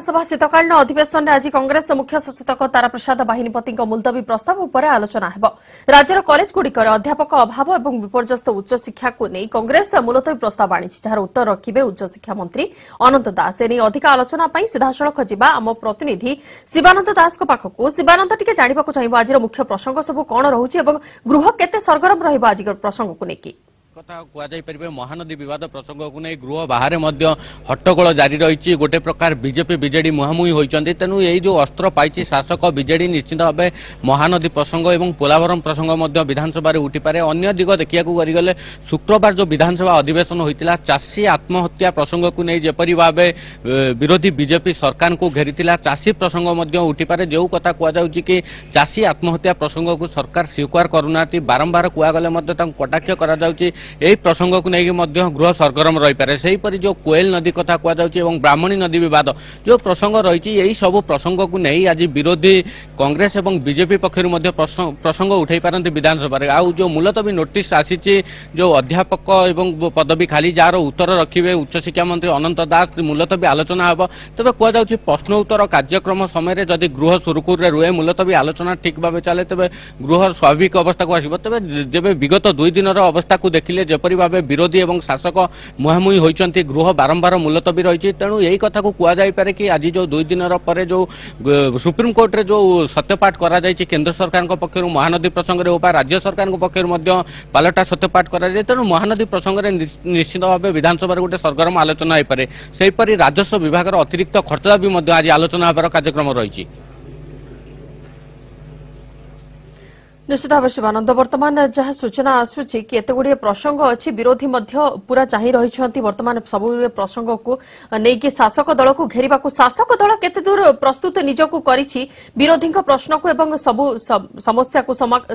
ବିଧାନସଭା ଶୀତକାଳୀନ ଅଧିବେଶନରେ ଆଜି କଂଗ୍ରେସ ମୁଖ୍ୟ ସଚେତକ ତାରାପ୍ରସାଦ ବାହିନୀପତିଙ୍କ ମୁଲତବୀ ପ୍ରସ୍ତାବ ଉପରେ ଆଲୋଚନା ହେବ ରାଜ୍ୟର କଲେଜଗୁଡ଼ିକରେ ଅଧ୍ୟାପକ ଅଭାବ ଏବଂ ବିପର୍ଯ୍ୟସ୍ତ ଉଚ୍ଚଶିକ୍ଷାକୁ ନେଇ କଂଗ୍ରେସ ମୁଲତବୀ ପ୍ରସ୍ତାବ ଆଣିଛି ଯାହାର ଉତ୍ତର ରଖିବେ ଉଚ୍ଚଶିକ୍ଷା ମନ୍ତ୍ରୀ ଅନନ୍ତ ଦାସ ଏନେଇ ଅଧିକ ଆଲୋଚନା ପାଇଁ ସିଧାସଳଖ ଯିବା ଆମ ପ୍ରତିନିଧି ଶିବାନନ୍ଦ ଦାସଙ୍କ ପାଖକୁ ଶିବାନନ୍ଦ ଟିକେ ଜାଣିବାକୁ ଚାହିଁବ ଆଜିର ମୁଖ୍ୟ ପ୍ରସଙ୍ଗ ସବୁ କ'ଣ ରହୁଛି ଏବଂ ଗୃହ କେତେ ସରଗରମ ରହିବ ଆଜିର ପ୍ରସଙ୍ଗକୁ ନେଇକି একথা কুযাইপারে মহানদী বিবাদ প্রসঙ্গক নিয়ে গৃহ বাহারে মধ্য হট্টগোল জারি রয়েছে গোটে প্রকার বিজেপি বিজেডি মুহামুহি হয়েছেন তেমন এই যে অস্ত্র পাইছে শাসক বিজেডি নিশ্চিত ভাবে মহানদী প্রসঙ্গ এবং পোলাভরম প্রসঙ্গ মধ্য বিধানসভার উঠিপারে অন্য দিগ দেখা গেলে শুক্রবার যে বিধানসভা অধিবেশন হয়েছিল চাষী আত্মহত্যা প্রসঙ্গক নিয়ে যেপরি ভাবে বিরোধী বিজেপি সরকার ঘেরি চাষী প্রসঙ্গ মধ্য উঠিপারে যে কথা কুযাচ্ছে কি চাষী আত্মহত্যা প্রসঙ্গক সরকার স্বীকার করুনা বারম্বার কুয়াগলে মধ্য তাঁকু কটাক্ষ করা যাচ্ছে এই প্রসঙ্গক নেই মধ্যে গৃহ সরগরম রইপরে সেইপরি যে কোয়েল নদী কথা কুযাচ্ছে এবং ব্রাহ্মণী নদী বিবাদ যে প্রসঙ্গ রয়েছে এই সব প্রসঙ্গক নেই আজ বিরোধী কংগ্রেস এবং বিজেপি পক্ষর মধ্যে প্রসঙ্গ উঠাই পারতে বিধানসভার আউ যে মূলতবী নোটিস আসিছে যে অধ্যাপক এবং পদবী খালি যার উত্তর রখিবে উচ্চশিক্ষামন্ত্রী অনন্ত দাস মূলতবী আলোচনা হব তবে কুযাচ্ছে প্রশ্ন উত্তর কার্যক্রম সময় যদি গৃহ সুরুকুরে রুহে মূলতবী আলোচনা ঠিক ভাবে চলে তবে গৃহ স্বাভাবিক অবস্থা আসবে তবে যে বিগত দুই দিনের অবস্থা দেখলে କହିଲେ ଯେପରି ଭାବେ ବିରୋଧୀ ଏବଂ ଶାସକ ମୁହାଁମୁହିଁ ହୋଇଛନ୍ତି ଗୃହ ବାରମ୍ବାର ମୁଲତବୀ ରହିଛି ତେଣୁ ଏହି କଥାକୁ କୁହାଯାଇପାରେ କି ଆଜି ଯେଉଁ ଦୁଇ ଦିନର ପରେ ଯେଉଁ ସୁପ୍ରିମକୋର୍ଟରେ ଯେଉଁ ସତ୍ୟପାଠ କରାଯାଇଛି କେନ୍ଦ୍ର ସରକାରଙ୍କ ପକ୍ଷରୁ ମହାନଦୀ ପ୍ରସଙ୍ଗରେ ବା ରାଜ୍ୟ ସରକାରଙ୍କ ପକ୍ଷରୁ ମଧ୍ୟ ପାଲଟା ସତ୍ୟପାଠ କରାଯାଏ ତେଣୁ ମହାନଦୀ ପ୍ରସଙ୍ଗରେ ନିଶ୍ଚିତ ଭାବେ ବିଧାନସଭାରେ ଗୋଟେ ସରଗରମ ଆଲୋଚନା ହୋଇପାରେ ସେହିପରି ରାଜସ୍ୱ ବିଭାଗର ଅତିରିକ୍ତ ଖର୍ଚ୍ଚ ବି ମଧ୍ୟ ଆଜି ଆଲୋଚନା ହେବାର କାର୍ଯ୍ୟକ୍ରମ ରହିଛି ନିଶ୍ଚିତ ଭାବେ ଶିବାନନ୍ଦ ବର୍ତ୍ତମାନ ଯାହା ସୂଚନା ଆସୁଛି କି ଏତେ ଗୁଡ଼ିଏ ପ୍ରସଙ୍ଗ ଅଛି ବିରୋଧୀ ମଧ୍ୟ ପୁରା ଚାହିଁ ରହିଛନ୍ତି ବର୍ତ୍ତମାନ ସବୁ ପ୍ରସଙ୍ଗକୁ ନେଇକି ଶାସକ ଦଳକୁ ଘେରିବାକୁ ଶାସକ ଦଳ କେତେ ଦୂର ପ୍ରସ୍ତୁତ ନିଜକୁ କରିଛି ବିରୋଧୀଙ୍କ ପ୍ରଶ୍ନକୁ ଏବଂ ସବୁ ସମସ୍ୟାକୁ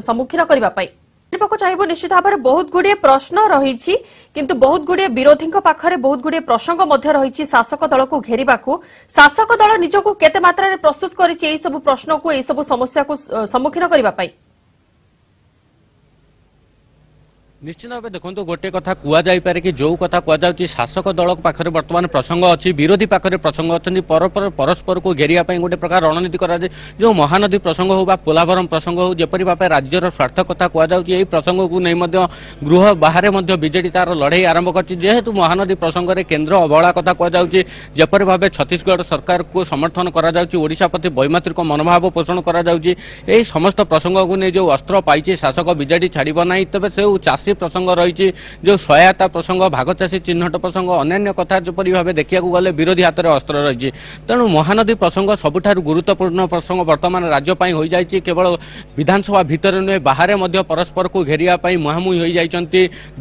ସମ୍ମୁଖୀନ କରିବା ପାଇଁ ଜାଣିବାକୁ ଚାହିଁବୁ ନିଶ୍ଚିତ ଭାବରେ ବହୁତ ଗୁଡ଼ିଏ ପ୍ରଶ୍ନ ରହିଛି କିନ୍ତୁ ବହୁତ ଗୁଡ଼ିଏ ବିରୋଧୀଙ୍କ ପାଖରେ ବହୁତ ଗୁଡ଼ିଏ ପ୍ରସଙ୍ଗ ମଧ୍ୟ ରହିଛି ଶାସକ ଦଳକୁ ଘେରିବାକୁ ଶାସକ ଦଳ ନିଜକୁ କେତେ ମାତ୍ରାରେ ପ୍ରସ୍ତୁତ କରିଛି ଏହିସବୁ ପ୍ରଶ୍ନକୁ ଏହିସବୁ ସମସ୍ୟାକୁ ସମ୍ମୁଖୀନ କରିବା ପାଇଁ ନିଶ୍ଚିତ ଭାବେ ଦେଖନ୍ତୁ ଗୋଟେ କଥା କୁହାଯାଇପାରେ କି ଯେଉଁ କଥା କୁହାଯାଉଛି ଶାସକ ଦଳ ପାଖରେ ବର୍ତ୍ତମାନ ପ୍ରସଙ୍ଗ ଅଛି ବିରୋଧୀ ପାଖରେ ପ୍ରସଙ୍ଗ ଅଛନ୍ତି ପରସ୍ପର ପରସ୍ପରକୁ ଘେରିବା ପାଇଁ ଗୋଟେ ପ୍ରକାର ରଣନୀତି କରାଯାଏ ଯେଉଁ ମହାନଦୀ ପ୍ରସଙ୍ଗ ହେଉ ବା ପୋଲାଭରମ ପ୍ରସଙ୍ଗ ହେଉ ଯେପରି ଭାବେ ରାଜ୍ୟର ସ୍ୱାର୍ଥ କଥା କୁହାଯାଉଛି ଏହି ପ୍ରସଙ୍ଗକୁ ନେଇ ମଧ୍ୟ ଗୃହ ବାହାରେ ମଧ୍ୟ ବିଜେଡି ତାର ଲଢ଼େଇ ଆରମ୍ଭ କରିଛି ଯେହେତୁ ମହାନଦୀ ପ୍ରସଙ୍ଗରେ କେନ୍ଦ୍ର ଅବହେଳା କଥା କୁହାଯାଉଛି ଯେପରି ଭାବେ ଛତିଶଗଡ଼ ସରକାରକୁ ସମର୍ଥନ କରାଯାଉଛି ଓଡ଼ିଶା ପ୍ରତି ବୈମାତ୍ରିକ ମନୋଭାବ ପୋଷଣ କରାଯାଉଛି ଏହି ସମସ୍ତ ପ୍ରସଙ୍ଗକୁ ନେଇ ଯେଉଁ ଅସ୍ତ୍ର ପାଇଛି ଶାସକ ବିଜେଡି ଛାଡ଼ିବ ନାହିଁ ତେବେ ସେ ଚାଷୀ প্রসঙ্গ রয়েছে যে সহায়তা প্রসঙ্গ ভাগচাষী চিহ্নট প্রসঙ্গ অন্যান্য কথা যেপরি ভাবে দেখা গেলে বিরোধী হাতের অস্ত্র রয়েছে তেমন মহানদী প্রসঙ্গ সবুঠার গুরুত্বপূর্ণ প্রসঙ্গ বর্তমান রাজ্য পাই হয়ে যাই কেবল বিধানসভা ভিতরে নুহে বাহারে মধ্য পরস্পরকু ঘেরিয়া পাই মুহামুহি হয়ে যাই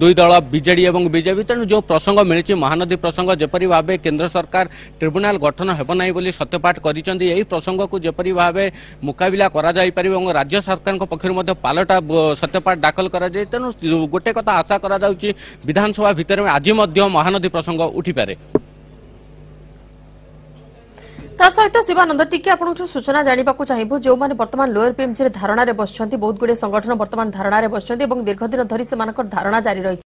দুই দল বিজেডি এবং বিজেপি তেমন যে প্রসঙ্গ মিছে মহানদী প্রসঙ্গ যেপরি ভাবে কেন্দ্র সরকার ট্রিব্যুনাল গঠন হব না বলে সত্যপাঠ করেছেন এই প্রসঙ্গকু যেপরি ভাবে মোকাবিলা করা যাইপার এবং রাজ্য সরকারଙ୍କ পক্ষରୁ ମଧ୍ୟ ପାଲଟା ସତ୍ୟପାଠ ଦାଖଲ କରାଯାଇ ତେଣୁ ଗୋଟେ କଥା ଆଶା କରାଯାଉଛି ବିଧାନସଭା ଭିତରେ ଆଜି ମଧ୍ୟ ମହାନଦୀ ପ୍ରସଙ୍ଗ ଉଠିପାରେ ତା ସହିତ ଶିବାନନ୍ଦ ଟିକେ ଆପଣଙ୍କଠୁ ସୂଚନା ଜାଣିବାକୁ ଚାହିଁବୁ ଯେଉଁମାନେ ବର୍ତ୍ତମାନ ଲୋୟର ପିଏମ୍ଜିରେ ଧାରଣାରେ ବସିଛନ୍ତି ବହୁତ ଗୁଡ଼ିଏ ସଂଗଠନ ବର୍ତ୍ତମାନ ଧାରଣାରେ ବସିଛନ୍ତି ଏବଂ ଦୀର୍ଘଦିନ ଧରି ସେମାନଙ୍କର ଧାରଣା ଜାରି ରହିଛି